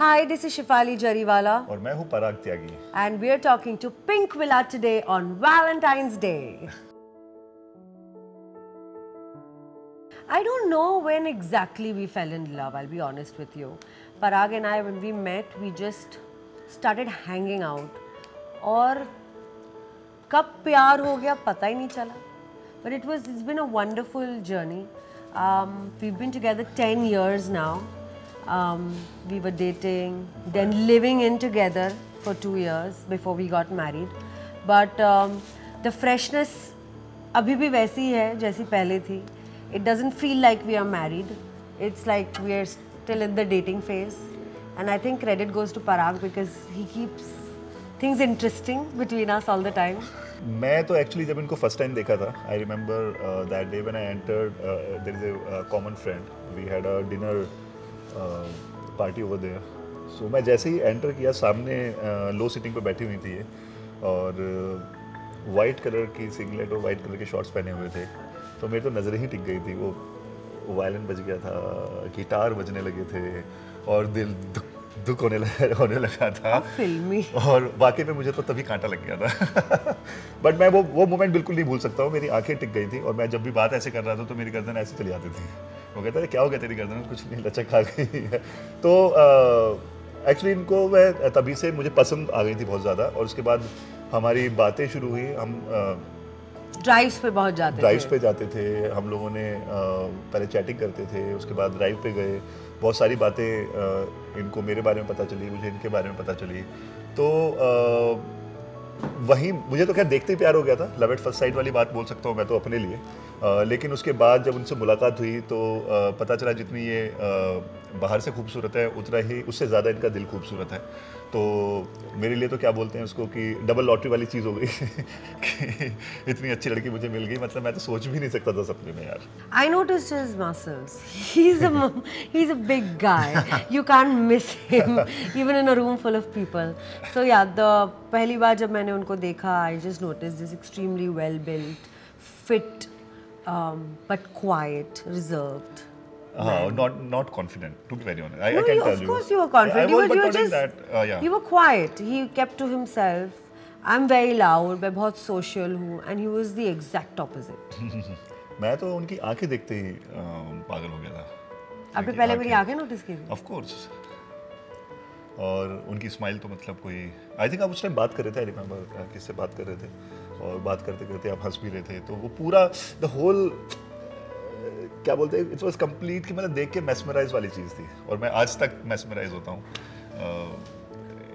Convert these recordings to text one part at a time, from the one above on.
Hi, this is Shifali Jariwala, और मैं हूँ पराग त्यागी and we're talking to Pink Villa today on Valentine's Day. I don't know when exactly we fell in love, I'll be honest with you. Parag and I, when we met, we just started hanging out. और कब प्यार हो गया पता ही नहीं चला but it was it's been a wonderful journey um, we've been together 10 years now um, we were dating then living in together for two years before we got married but um, the freshness अभी भी वैसी है जैसी पहले थी it doesn't feel like we are married it's like we are still in the dating phase and I think credit goes to Parag because he keeps things interesting between us all the time मैं तो actually जब इनको first time देखा था I remember that day when I entered there is a common friend we had a dinner Party over there so मैं जैसे ही enter किया सामने लो सीटिंग पे बैठी हुई थी ये। और वाइट कलर की सिंगलेट और वाइट कलर के शॉर्ट्स पहने हुए थे। तो मेरी तो नज़र ही टिक गई थी। वो वायलिन बज गया था गिटार बजने लगे थे और दिल दुख दुख होने लगा होने लगा था। फिल्मी और वाकई में मुझे तो तभी कांटा लग गया था। बट मैं वो वो मोमेंट बिल्कुल नहीं भूल सकता हूँ। मेरी आँखें टिक गई थी। और मैं जब भी बात ऐसे कर रहा था तो मेरी गर्दन ऐसे चली जाती थी। वो कहता था क्या हो गया तेरी गर्दन में? कुछ नहीं लचक आ गई है। तो एक्चुअली इनको मैं तभी से मुझे पसंद आ गई थी बहुत ज़्यादा और उसके बाद हमारी बातें शुरू हुई। हम ड्राइव्स पे बहुत जाते ड्राइव्स पे जाते थे। हम लोगों ने पहले चैटिंग करते थे उसके बाद ड्राइव पे गए। बहुत सारी बातें इनको मेरे बारे में पता चली मुझे इनके बारे में पता चली। तो वहीं मुझे तो खैर देखते ही प्यार हो गया था। लव एट फ़र्स्ट साइड वाली बात बोल सकता हूँ मैं तो अपने लिए। आ, लेकिन उसके बाद जब उनसे मुलाकात हुई तो आ, पता चला जितनी ये आ, बाहर से खूबसूरत है उतना ही उससे ज़्यादा इनका दिल खूबसूरत है। तो मेरे लिए तो क्या बोलते हैं उसको कि डबल लॉटरी वाली चीज़ हो गई। कि इतनी अच्छी लड़की मुझे मिल गई मतलब मैं तो सोच भी नहीं सकता था सपने में यार। I notice his muscles he is a he is a big guy you can't miss him even in a room full of people so yeah the पहली बार जब मैंने उनको देखा I just notice this extremely well built fit but quite reserved Uh, not not confident to be very honest. I, no, I can you, tell of course you were confident. I, I you were, you were just that, uh, yeah. you were quiet. He kept to himself. I'm very loud. मैं बहुत social हूँ, and he was the exact opposite. मैं तो उनकी आँखें देखते ही पागल हो गया था आपने पहले मेरी आँखें नोटिस की? Of course. और उनकी स्माइल तो मतलब कोई आई थिंक आप उस टाइम बात कर रहे थे आई रिमेंबर किससे बात कर रहे थे और बात करते करते आप हंस भी रहे थे तो वो पूरा द होल क्या बोलते हैं इट वाज कंप्लीट कि मतलब देख के मेस्मराइज वाली चीज़ थी। और मैं आज तक मेस्मराइज होता हूँ।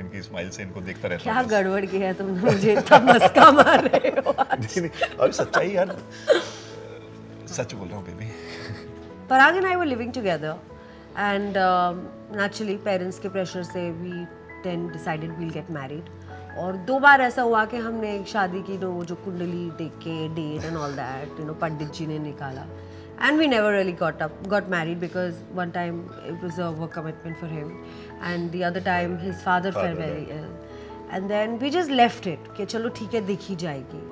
इनकी स्माइल से इनको देखता रहता क्या गड़बड़ किया है तुमने मुझे इतना मस्का मार रहे हो नहीं नहीं अभी सच्चाई यार सच बोल रहा हूँ baby and I were living together and um, naturally parents के pressure से we then decided we'll get married. और दो बार ऐसा हुआ कि हमने शादी की नो वो जो कुंडली देख के date and all that you know pandit ji ने निकाला। And we never really got up got married because one time it was a work commitment for him and the other time his father, Father, fell very ill and then we just left it कि चलो ठीक है देखी जाएगी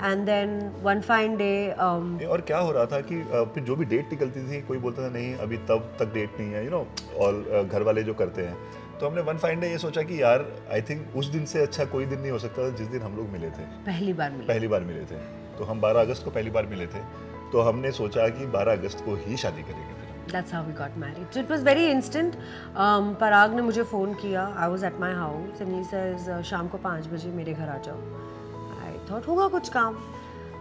and then one fine day um, और क्या हो रहा था कि फिर जो भी डेट निकलती थी कोई बोलता था नहीं अभी तब तक डेट नहीं है यू नो और घर वाले जो करते हैं तो हमने वन फाइन डे ये सोचा कि यार आई थिंक उस दिन से अच्छा कोई दिन नहीं हो सकता था जिस दिन हम लोग मिले थे पहली बार मिले पहली बार मिले थे तो हम 12 अगस्त को पहली बार मिले थे तो हमने सोचा कि 12 अगस्त को ही शादी करेंगे That's how we got married. So it was very instant. Um, Parag ने मुझे फ़ोन किया. I was at my house and he says uh, शाम को पाँच बजे मेरे घर आ जाओ. I thought होगा कुछ काम.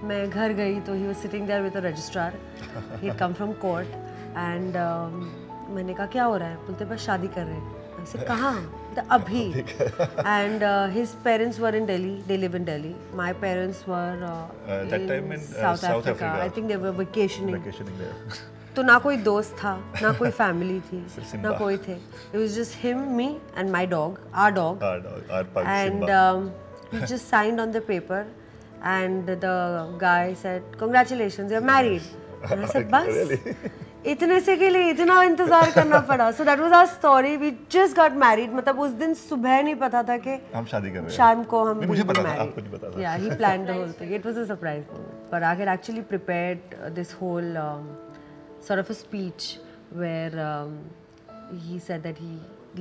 मैं घर गई तो he was sitting there with a registrar. He had come from court and um, मैंने कहा क्या हो रहा है? बोलते बस शादी कर रहे हैं. I said कहाँ? अभी. and uh, his parents were in Delhi. They live in Delhi. My parents were uh, Uh, that in time in, uh, South, South Africa. Africa. I think they were vacationing. Vacationing there. तो ना कोई दोस्त था ना कोई family थी ना कोई थे it was just him me and my dog our dog Our dog, our pug, and Simba. um, he just signed on the paper and the guy said congratulations you're married and I said बस Really? इतने से के लिए इतना इंतज़ार करना पड़ा so that was our story we just got married मतलब उस दिन सुबह नहीं पता था कि हम शादी कर रहे हैं शाम को हम नहीं, मुझे पता था, आपको नहीं पता था। Yeah, he planned the whole thing. It was a surprise moment. But I had actually prepared uh, this whole um, sort of a speech where um, he said that he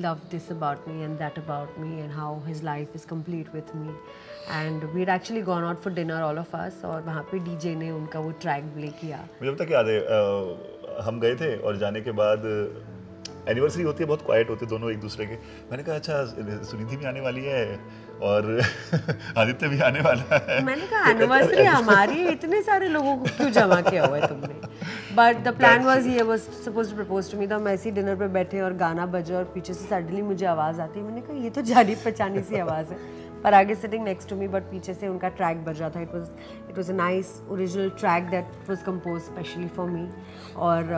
loved this about me and that about me and how his life is complete with me. And we'd actually gone out for dinner, all of us, और वहाँ पे DJ ने उनका वो track play किया मुझे अब तक याद है अ, हम गए थे और जाने के बाद एनिवर्सरी होती है बहुत क्वाइट होते दोनों एक दूसरे के। मैंने कहा अच्छा सुनिधि भी आने वाली है और आदित्य भी आने वाला है। मैंने कहा एनिवर्सरी हमारी है, इतने सारे लोगों को क्यों जमा किया हुआ है तुमने? But the plan was he was suppose to propose to me तो हम ऐसे ही डिनर पे बैठे और गाना बजा और पीछे से सडनली मुझे आवाज़ आती है। मैंने कहा ये तो जानी पहचानी सी आवाज़ है। पर आगे sitting next to me but पीछे से उनका ट्रैक बज रहा था it was it was a nice original track that was compose specially for me और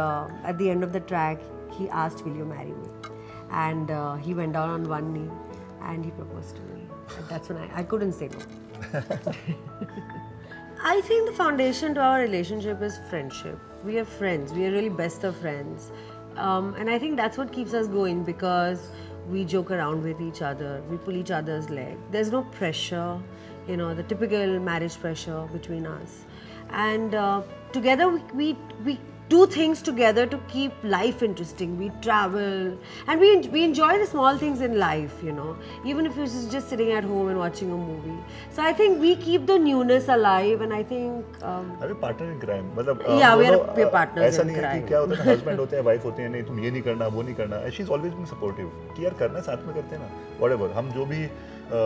at the end of the track he asked will you marry me and uh, he went down on one knee and he proposed to me and that's when I, I couldn't say no I think the foundation to our relationship is friendship. We are friends. We are really best of friends. Um, and I think that's what keeps us going because we joke around with each other. We pull each other's leg. There's no pressure, you know, the typical marriage pressure between us. And uh, together we, we, we do things together to keep life interesting. We travel and we, we enjoy the small things in life, you know, even if it's just sitting at home and watching a movie. So I think we keep the newness alive and I think. Um, अरे partner in crime मतलब अ, Yeah, we are- दोनों, we are a, partners ऐसा in नहीं है crime. कि क्या होता है हस्बैंड होते हैं वाइफ होती है नहीं तुम ये नहीं करना वो नहीं करना she is always been supportive कि यार करना है, साथ में करते हैं ना व्हाटएवर हम जो भी अ,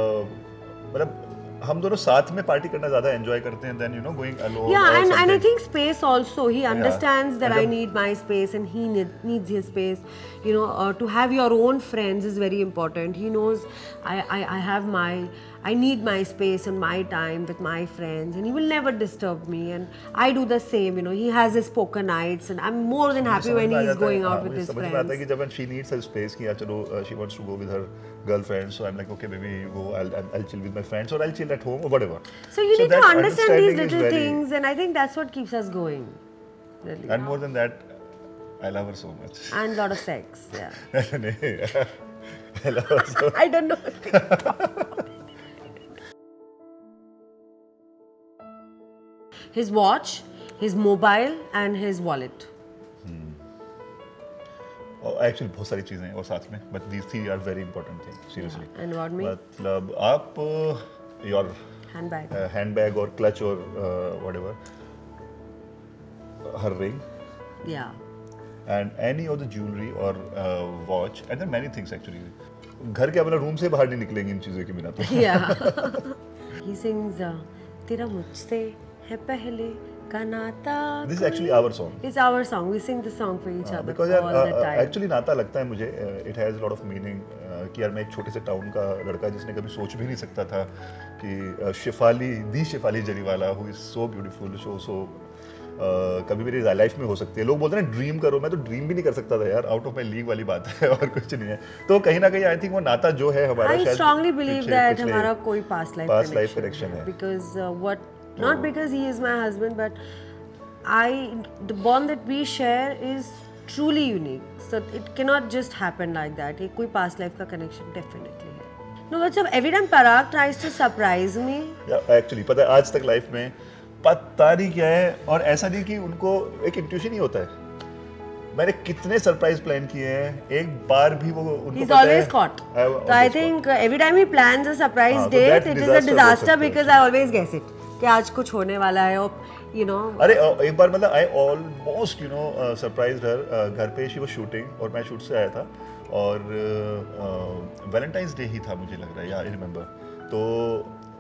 मतलब हम दोनों साथ में पार्टी करना ज़्यादा एंजॉय करते हैं then you know going alone yeah and I think space also he understands that I need my space and he needs his space you know to have your own friends is very important he knows I I I have my I, I have my, I need my space and my time with my friends and he will never disturb me. And I do the same, you know. He has his poker nights and I'm more than happy when he's going out with his समझ में आता है friends. कि जब she needs her space कि यार चलो she wants to go with her girlfriend so I am like okay baby go I I chill with my friends और आई चिल एट होम और whatever So you need to understand these little things and I think that's what keeps us going. Really. And more than that I love her so much And a lot of sex, yeah. नहीं I love her so I don't know. his watch, his mobile, and his wallet. Actually बहुत सारी चीज़ें हैं और साथ में but these three are very important thing seriously And what me? मतलब आप योर Handbag. हैंडबैग और क्लच और whatever her ring yeah. and any of the jewelry or uh, watch and there are many things actually घर के अपना room से बाहर नहीं निकलेंगे इन चीज़ों के बिना तो Yeah. he uh, तेरा मुझसे है पहले का नाता this actually our song It's our song. We sing the song for each other because यार एक्चुअली नाता लगता है मुझे it has lot of meaning कि यार मैं एक छोटे से टाउन का लड़का जिसने कभी सोच भी नहीं सकता था कि uh, Shefali di Shefali Jariwala who is so beautiful so so कभी मेरी लाइफ में हो सकती है। लोग बोलते हैं ना ड्रीम करो। मैं तो ड्रीम भी नहीं कर सकता था यार आउट ऑफ़ माई लीग वाली बात है और कुछ नहीं है। तो कहीं ना कहीं आई थिंक वो नाता जो है हमारा शायद strongly believe that हमारा कोई life past life connection connection है। because uh, what not because he is my husband but I the bond that we share is truly unique so it cannot just happen like that एक कोई past life का connection definitely है no but so every time Parag tries to surprise me actually पता है आज तक life में पता नहीं क्या है और ऐसा नहीं कि उनको एक इंट्यूशन ही होता है मैंने कितने सरप्राइज़ प्लान किए हैं एक बार भी वो उनको He's पता always है- caught. I have So I always think uh, every time he plans a surprise हाँ, तो it is a disaster हो disaster सकता है। because I always guess it. कि आज कुछ होने वाला है और you know अरे एक बार मतलब I almost you know surprise her घर पे शी वो शूटिंग और मैं शूट से आया था और वैलेंटाइंस डे ही था मुझे लग रहा है या आई रिमेंबर तो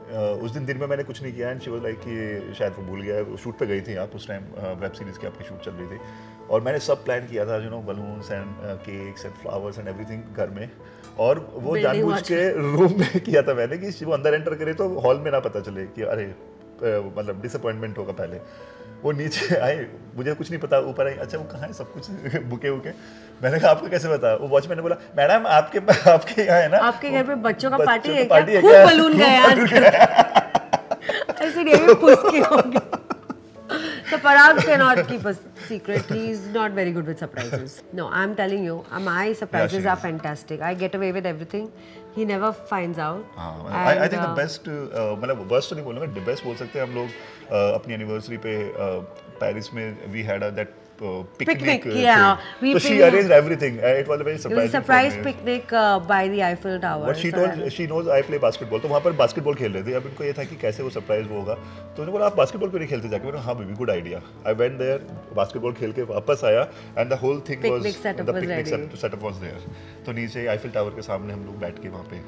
अ, उस दिन दिन में मैंने कुछ नहीं किया एंड शी वाज लाइक कि शायद वो भूल गया शूट पे गई थी आप उस टाइम वेब सीरीज़ की आपकी शूट चल रही थी और मैंने सब प्लान किया था you know balloons and cakes and flowers and everything घर में और वो जानबूझ के रूम में किया था मैंने कि वो अंदर एंटर करे तो हॉल में ना पता चले कि अरे मतलब डिसअपॉइंटमेंट होगा पहले। वो नीचे आए मुझे कुछ नहीं पता ऊपर आई अच्छा वो कहाँ है? सब कुछ बुके वुके। मैंने कहा आपको कैसे पता? वो वॉचमैन ने बोला मैडम आपके आपके यहाँ है ना? आपके घर पे बच्चों का पार्टी है क्या? खूब बलून गया ऐसे So Parag cannot keep a secret. He's not very good with surprises. No, I'm telling you, uh, my surprises she are is. fantastic. I get away with everything. He never finds out. हाँ I I think the uh, best मतलब worst तो नहीं बोलूँगा best बोल सकते हैं हम लोग uh, अपनी एनिवर्सरी पे पेरिस में we had that uh, picnic. Picnic, uh, yeah. so she arranged everything. Uh, it was a very It was a surprise picnic uh, by the Eiffel Tower. But she told she knows I play basketball. तो वहाँ पर basketball खेल रहे थे अब इनको ये था कि कैसे वो सरप्राइज़ वो होगा तो उन्होंने बोला आप बास्केटबॉल क्यों नहीं खेलते जाके मैंने हाँ baby good idea I went there basketball खेल के वापस आया and the whole thing was the was picnic. Setup was there तो नीचे आईफिल टावर के सामने हम लोग बैठ के वहाँ पे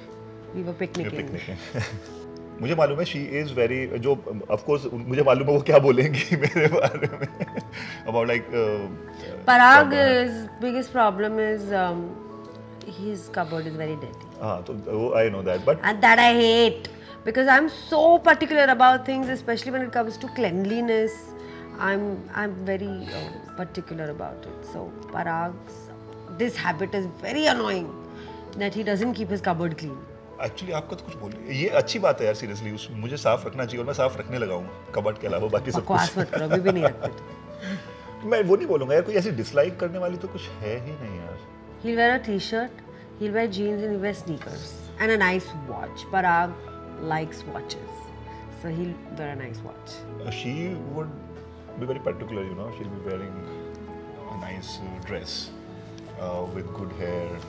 we were picnicking. मुझे मालूम है शी इज़ वेरी जो ऑफ़ कोर्स मुझे मालूम है वो क्या बोलेंगी मेरे बारे में about like Parag's biggest problem is um, his cupboard is very dirty. हाँ तो वो I know that but And that I hate because I'm so particular about things, especially when it comes to cleanliness. I'm I'm very uh, particular about it. So Parag's this habit is very annoying that he doesn't keep his cupboard clean. Actually आपका तो कुछ बोल ये अच्छी बात है यार seriously उस मुझे साफ़ रखना चाहिए और मैं साफ़ रखने लगा हूँ कबट के अलावा बाकी सब कुछ। मत करो अभी भी नहीं रखते मैं वो नहीं बोलूँगा यार कोई ऐसी डिसलाइक करने वाली तो कुछ है ही नहीं यार। He wear a T-shirt he wear jeans and wear sneakers and a nice watch Parag likes watches so he wear a nice watch she would be very particular you know she will be wearing a nice dress with good hair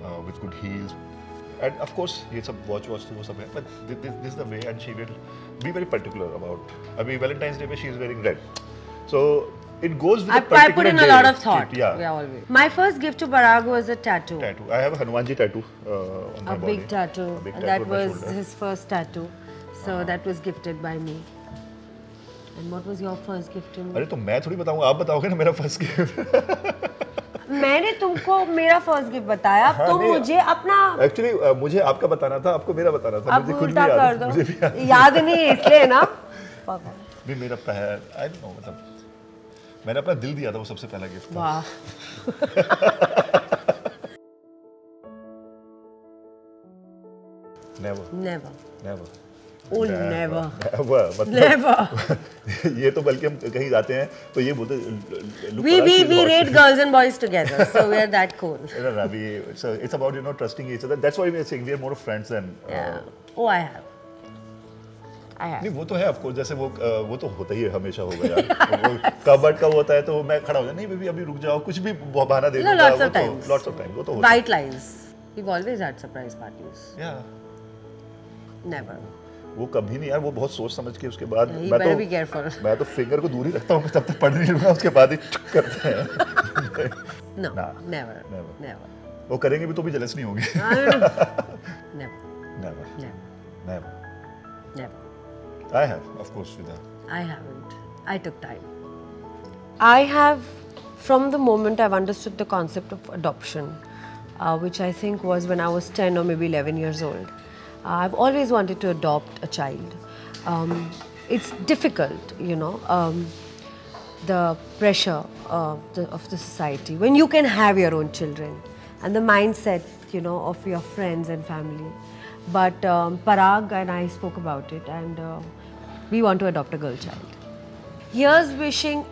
Uh, with good heels, and of course ये सब watch watch तो वो सब है but this, this, is the way and she will be very particular about अभी Valentine's Day पे she is wearing red so it goes with I, a particular I put in day. a lot of thought. yeah, yeah, always. My first gift to Parag was a tattoo. tattoo I have a Hanumanji tattoo uh, on a my body big tattoo. a big tattoo that was. Uh-huh. his first tattoo. So uh-huh. that was gifted by me. And what was your first gift to me? अरे तो मैं थोड़ी बताऊँगा आप बताओगे ना मेरा first gift मैंने तुमको मेरा फ़र्स्ट गिफ्ट बताया। हाँ, तुम मुझे अपना एक्चुअली मुझे आपका बताना था आपको मेरा बताना था मुझे खुद याद कर दो। मुझे भी याद नहीं है। इसलिए ना। नहीं मेरा पैर आई डोंट नो मतलब मैंने अपना दिल दिया था वो सबसे पहला गिफ्ट था। वाह। Never never never Oh, never. मतलब नेवर ये तो बल्कि हम कहीं जाते हैं तो ये बोलते she's we hot. rate girls and boys together so we are that cool No, no, we, it's, a, it's about you know trusting each other. That's why we are saying we are more friends than. Uh, yeah oh I have नहीं वो तो है of course जैसे वो uh, वो तो होता ही है हमेशा होगा यार वो कबर्ड का होता है तो मैं खड़ा हो जाऊँ नहीं बेबी अभी रुक जाओ कुछ भी बहाना दे दूँगा lots वो of तो लॉट्स ऑफ़ टाइम वो तो होता है white lies we've always had surprise parties या never वो कभी नहीं यार वो बहुत सोच समझ के उसके बाद मैं तो मैं तो फिंगर को दूर ही रखता हूँ तब तक पढ़ नहीं लूँगा उसके बाद ही चुप करते हैं no Nah, never never. never वो करेंगे भी तो भी जलस नहीं होंगे I never never never have of course विदा I haven't. I took time. I have, from the moment I've understood the concept of adoption, uh, which I think was when I was 10 or maybe 11 years old, uh, I've always wanted to adopt a child. Um, it's difficult, you know, um, the pressure uh, the, of the society when you can have your own children and the mindset, you know, of your friends and family. But um, Parag and I spoke about it, and uh, we want to adopt a girl child. Here's wishing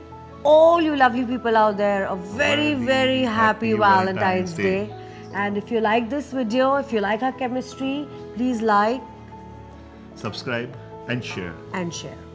all you lovely people out there a very, very happy, happy Valentine's, Valentine's Day. Day. And if you like this video, if you like our chemistry, please like, subscribe, and share. And share.